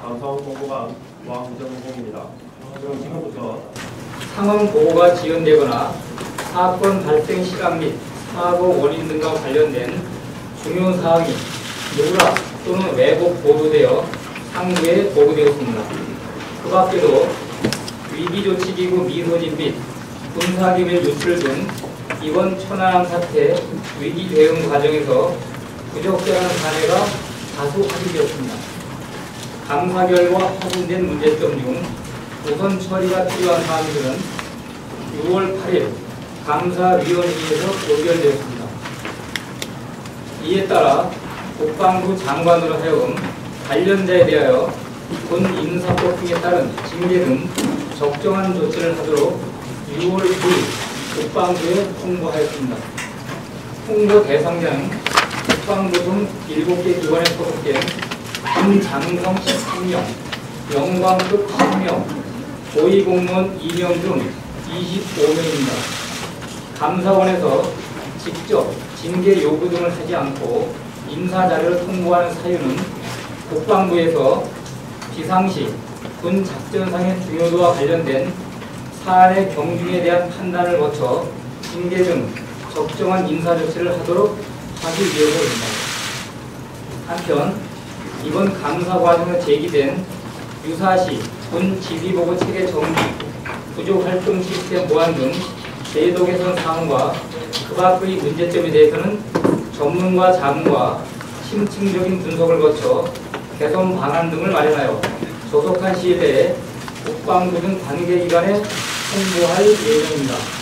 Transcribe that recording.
감사원 공고관 왕정공입니다. 그럼 지금부터 상황 보고가 지연되거나 사건 발생 시간 및 사고 원인 등과 관련된 중요 사항이 누락 또는 왜곡 보도되어 상부에 보고되었습니다. 그 밖에도 위기조치기구 미소진 및 군사기밀 유출 등 이번 천안함 사태 위기 대응 과정에서 부적절한 사례가 다수 확인되었습니다. 감사 결과 확인된 문제점 중 우선 처리가 필요한 사항들은 6월 8일 감사위원회에서 의결되었습니다. 이에 따라 국방부 장관으로 하여금 관련자에 대하여 군 인사법 등에 따른 징계 등 적정한 조치를 하도록 6월 9일 국방부에 통보하였습니다. 홍보 대상자는 국방부 등 7개 기관에 소속된 군 장성 13명, 영광급 10명, 고위공무원 2명 등 25명입니다. 감사원에서 직접 징계 요구 등을 하지 않고 인사 자료를 통보하는 사유는 국방부에서 비상시 군 작전상의 중요도와 관련된 사안의 경중에 대한 판단을 거쳐 징계 등 적정한 인사 조치를 하도록 하기 위해서입니다. 한편 이번 감사 과정에 제기된 유사시 군 지휘보고 체계 정비, 부족 활동 시스템 보완 등 제도 개선 사항과 그 밖의 문제점에 대해서는 전문가 자문과 심층적인 분석을 거쳐 개선 방안 등을 마련하여 조속한 시일 내에 국방부 등 관계기관에 홍보할 예정입니다.